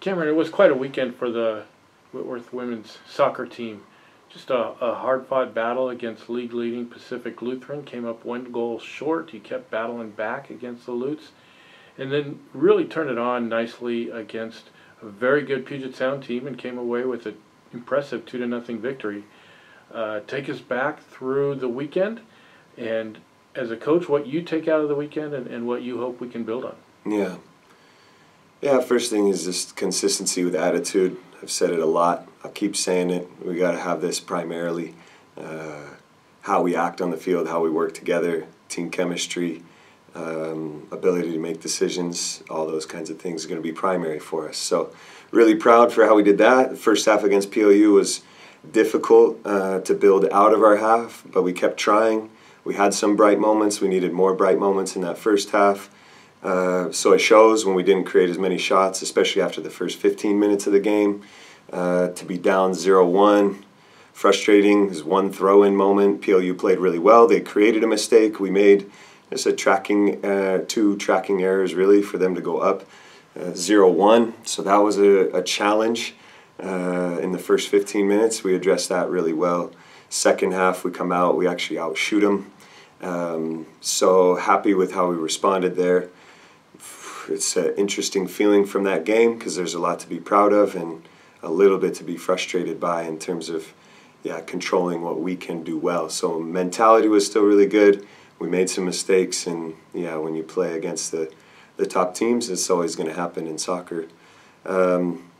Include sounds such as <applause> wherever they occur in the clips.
Cameron, it was quite a weekend for the Whitworth women's soccer team. Just a, a hard fought battle against league leading Pacific Lutheran. Came up one goal short. You kept battling back against the Lutes. And then really turned it on nicely against a very good Puget Sound team and came away with an impressive 2 to nothing victory. Uh, take us back through the weekend and as a coach, what you take out of the weekend and, and what you hope we can build on. Yeah. Yeah, first thing is just consistency with attitude. I've said it a lot. I'll keep saying it. We got to have this primarily. Uh, how we act on the field, how we work together, team chemistry, um, ability to make decisions, all those kinds of things are going to be primary for us. So, really proud for how we did that. The first half against PLU was difficult uh, to build out of our half, but we kept trying. We had some bright moments. We needed more bright moments in that first half. Uh, so it shows when we didn't create as many shots, especially after the first 15 minutes of the game. Uh, to be down 0 1, frustrating. There's one throw in moment. PLU played really well. They created a mistake. We made just a tracking, uh, two tracking errors really for them to go up uh, 0 1. So that was a, a challenge uh, in the first 15 minutes. We addressed that really well. Second half, we come out, we actually outshoot them. Um, so happy with how we responded there it's an interesting feeling from that game because there's a lot to be proud of and a little bit to be frustrated by in terms of yeah controlling what we can do well. So mentality was still really good. We made some mistakes and yeah when you play against the the top teams it's always going to happen in soccer. Um,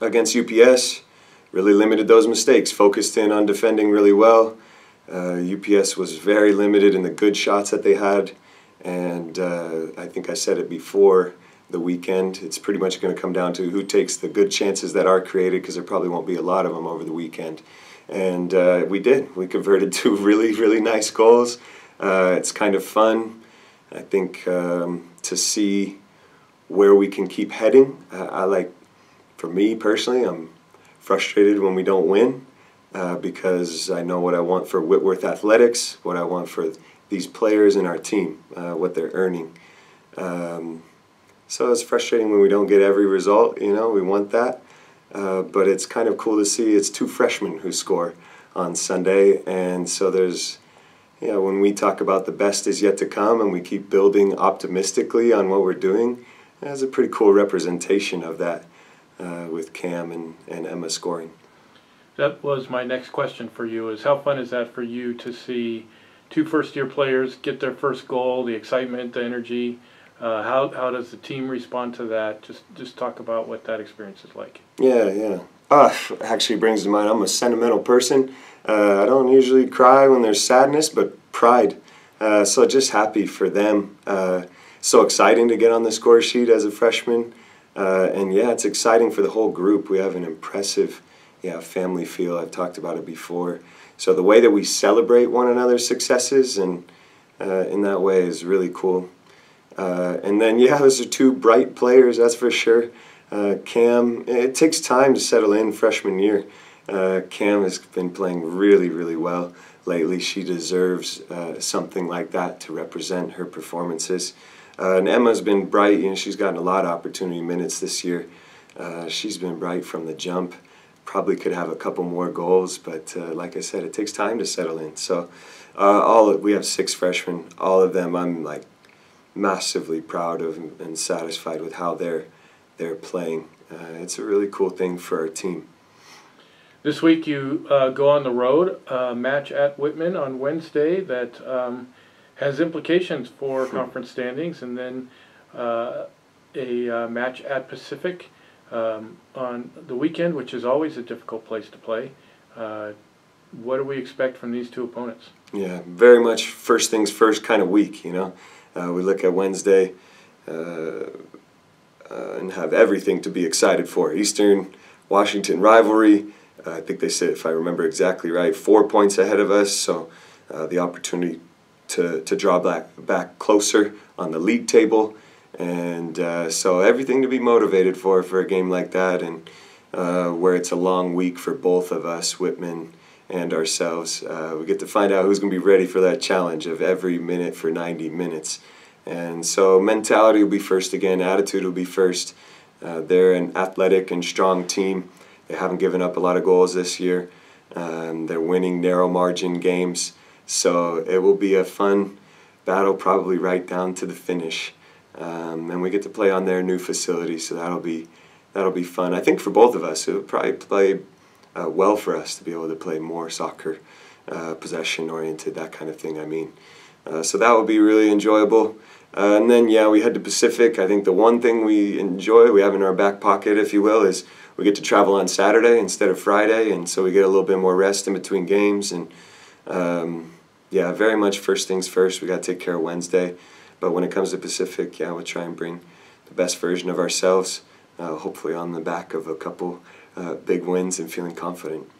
against UPS, really limited those mistakes. Focused in on defending really well. Uh, UPS was very limited in the good shots that they had. And uh, I think I said it before the weekend. It's pretty much going to come down to who takes the good chances that are created because there probably won't be a lot of them over the weekend. And uh, we did. We converted <laughs> two really, really nice goals. Uh, it's kind of fun, I think, um, to see where we can keep heading. I like, for me personally, I'm frustrated when we don't win uh, because I know what I want for Whitworth Athletics, what I want for these players in our team, uh, what they're earning. Um, so it's frustrating when we don't get every result. You know, we want that, uh, but it's kind of cool to see. It's two freshmen who score on Sunday, and so there's, you know, when we talk about the best is yet to come, and we keep building optimistically on what we're doing. That's a pretty cool representation of that uh, with Cam and, and Emma scoring. That was my next question for you: is how fun is that for you to see? Two first year players get their first goal, the excitement, the energy. Uh, how, how does the team respond to that? Just just talk about what that experience is like. Yeah, yeah. Uh, actually brings to mind, I'm a sentimental person. Uh, I don't usually cry when there's sadness, but pride. Uh, so just happy for them. Uh, so exciting to get on the score sheet as a freshman. Uh, and yeah, it's exciting for the whole group. We have an impressive yeah, family feel. I've talked about it before. So the way that we celebrate one another's successes and uh, in that way is really cool. Uh, and then yeah, <laughs> those are two bright players, that's for sure. Uh, Cam, it takes time to settle in freshman year. Uh, Cam has been playing really, really well lately. She deserves uh, something like that to represent her performances. Uh, and Emma's been bright. You know, she's gotten a lot of opportunity minutes this year. she's been bright from the jump probably could have a couple more goals, but uh, like I said, it takes time to settle in. So, uh, all we have six freshmen. All of them, I'm like massively proud of and satisfied with how they're they're playing. Uh, it's a really cool thing for our team. This week you uh, go on the road, uh, match at Whitman on Wednesday that um, has implications for conference standings, and then uh, a match at Pacific um, on the weekend, which is always a difficult place to play. Uh, what do we expect from these two opponents? Yeah, very much first things first kind of week, you know. Uh, we look at Wednesday uh, uh, and have everything to be excited for. Eastern Washington rivalry. Uh, I think they said, if I remember exactly right, four points ahead of us. So uh, the opportunity to, to draw back, back closer on the league table and uh, so everything to be motivated for for a game like that, and uh, where it's a long week for both of us, Whitman and ourselves. Uh, we get to find out who's going to be ready for that challenge of every minute for 90 minutes. And so mentality will be first again, attitude will be first. Uh, they're an athletic and strong team. They haven't given up a lot of goals this year. Um, they're winning narrow margin games, so it will be a fun battle, probably right down to the finish. Um, and we get to play on their new facility, so that'll be that'll be fun. I think for both of us, it'll probably play uh, well for us to be able to play more soccer, uh, possession oriented, that kind of thing. I mean, uh, so that will be really enjoyable. Uh, and then yeah, we head to Pacific. I think the one thing we enjoy, we have in our back pocket, if you will, is we get to travel on Saturday instead of Friday, and so we get a little bit more rest in between games. And um, yeah, very much first things first. We got to take care of Wednesday, but when it comes to Pacific, yeah, we'll try and bring the best version of ourselves. Uh, hopefully on the back of a couple uh, big wins and feeling confident.